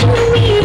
Watch me